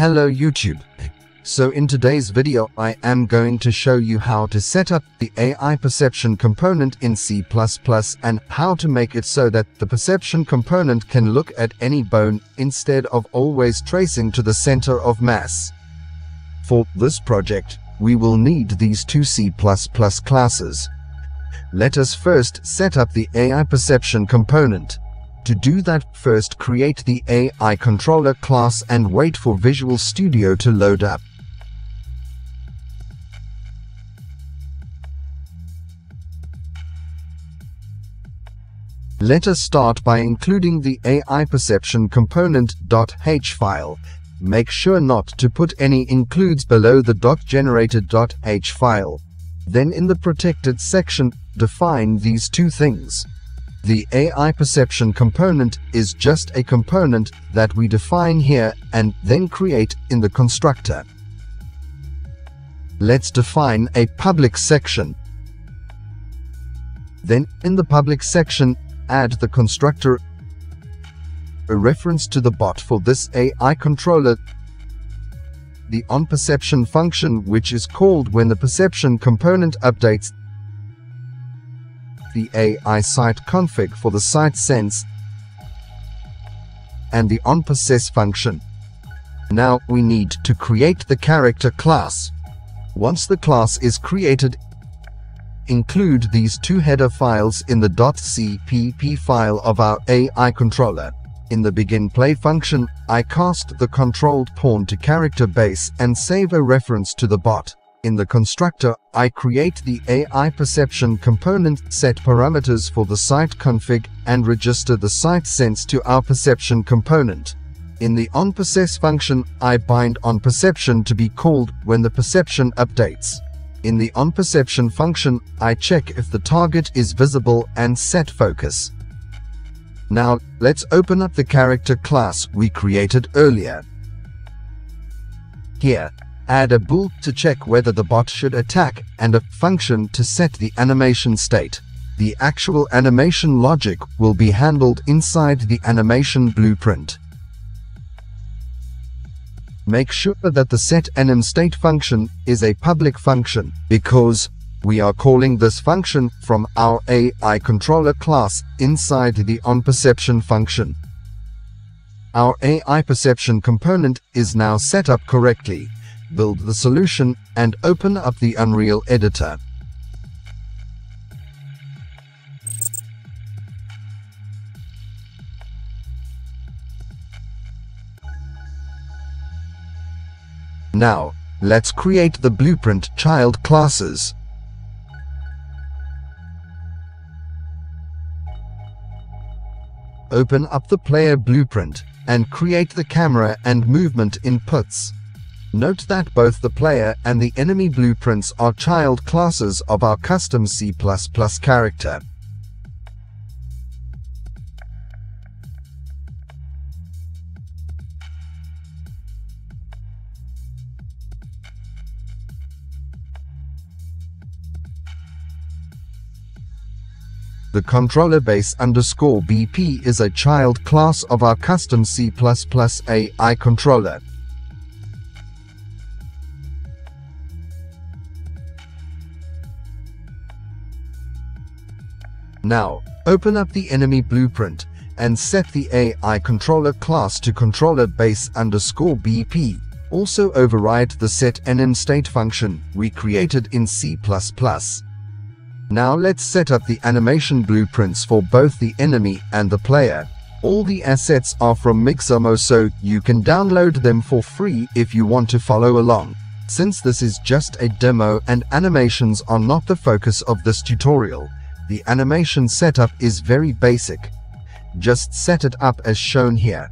Hello YouTube. So in today's video I am going to show you how to set up the AI perception component in C++ and how to make it so that the perception component can look at any bone instead of always tracing to the center of mass. For this project, we will need these two C++ classes. Let us first set up the AI perception component. To do that, first create the AI controller class and wait for Visual Studio to load up. Let us start by including the AI perception component.h file. Make sure not to put any includes below the .generated.h file. Then in the protected section, define these two things. The AI perception component is just a component that we define here and then create in the constructor. Let's define a public section. Then in the public section, add the constructor a reference to the bot for this AI controller the onPerception function which is called when the perception component updates the AI sight config for the sight sense and the onPossess function. Now we need to create the character class. Once the class is created, include these two header files in the .cpp file of our AI controller. In the begin play function, I cast the controlled pawn to character base and save a reference to the bot. In the constructor, I create the AI perception component, set parameters for the sight config, and register the sight sense to our perception component. In the onPossess function, I bind onPerception to be called when the perception updates. In the onPerception function, I check if the target is visible and set focus. Now, let's open up the character class we created earlier. Here, add a bool to check whether the bot should attack and a function to set the animation state. The actual animation logic will be handled inside the animation blueprint make sure that the setAnimState function is a public function because we are calling this function from our AI controller class inside the onPerception function. Our AI perception component is now set up correctly. Build the solution and open up the Unreal Editor. Now, let's create the blueprint child classes. Open up the player blueprint and create the camera and movement inputs. Note that both the player and the enemy blueprints are child classes of our custom C++ character. The controller base underscore BP is a child class of our custom C++ AI controller. Now, open up the enemy blueprint and set the AI controller class to controller base underscore BP. Also override the setAnimState function we created in C++. Now let's set up the animation blueprints for both the enemy and the player. All the assets are from Mixamo so you can download them for free if you want to follow along. Since this is just a demo and animations are not the focus of this tutorial, the animation setup is very basic. Just set it up as shown here.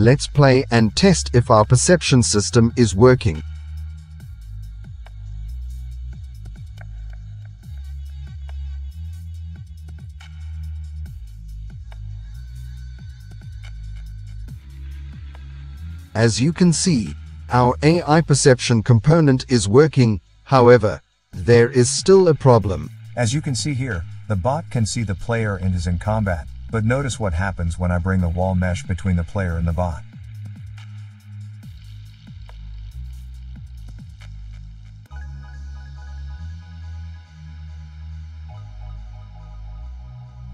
Let's play and test if our perception system is working. As you can see, our AI perception component is working, however, there is still a problem. As you can see here, the bot can see the player and is in combat, but notice what happens when I bring the wall mesh between the player and the bot.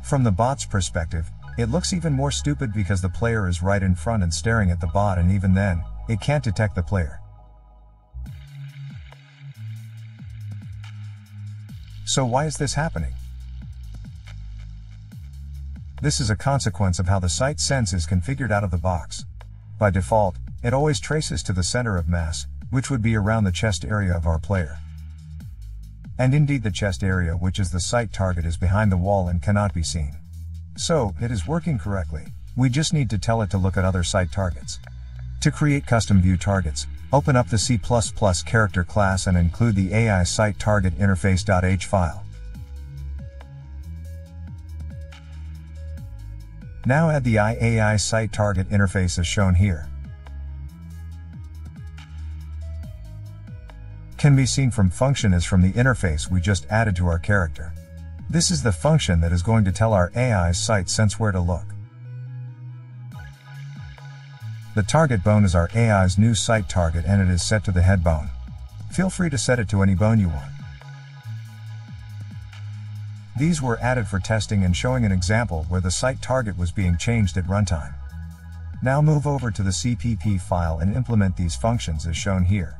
From the bot's perspective, it looks even more stupid because the player is right in front and staring at the bot and even then, it can't detect the player. So why is this happening? This is a consequence of how the sight sense is configured out of the box. By default, it always traces to the center of mass, which would be around the chest area of our player. And indeed the chest area which is the sight target is behind the wall and cannot be seen. So, it is working correctly. We just need to tell it to look at other sight targets. To create custom view targets, open up the C++ character class and include the AI sight target interface.h file. Now add the IAI sight target interface as shown here. Can be seen from function as from the interface we just added to our character. This is the function that is going to tell our AI's sight sense where to look. The target bone is our AI's new sight target and it is set to the head bone. Feel free to set it to any bone you want. These were added for testing and showing an example where the sight target was being changed at runtime. Now move over to the CPP file and implement these functions as shown here.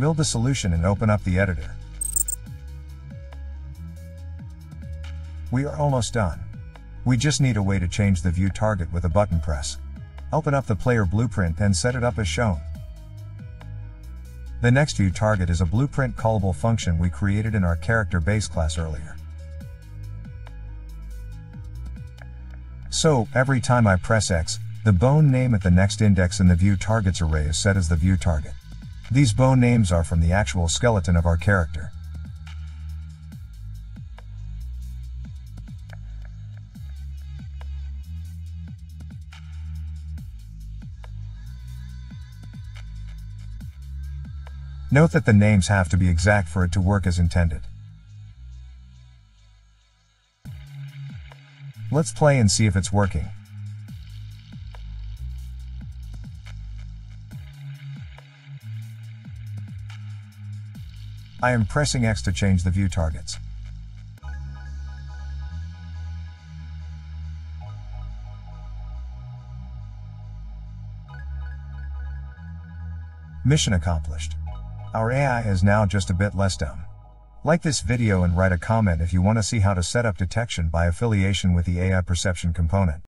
Build the solution and open up the editor. We are almost done. We just need a way to change the view target with a button press. Open up the player blueprint and set it up as shown. The next view target is a blueprint callable function we created in our character base class earlier. So, every time I press X, the bone name at the next index in the view targets array is set as the view target. These bone names are from the actual skeleton of our character. Note that the names have to be exact for it to work as intended. Let's play and see if it's working. I am pressing X to change the view targets. Mission accomplished. Our AI is now just a bit less dumb. Like this video and write a comment if you want to see how to set up detection by affiliation with the AI perception component.